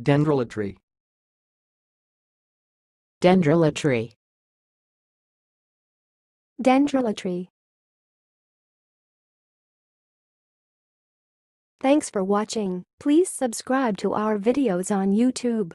Dendrolatry. Dendrolatry. Dendrolatry. Thanks for watching. Please subscribe to our videos on YouTube.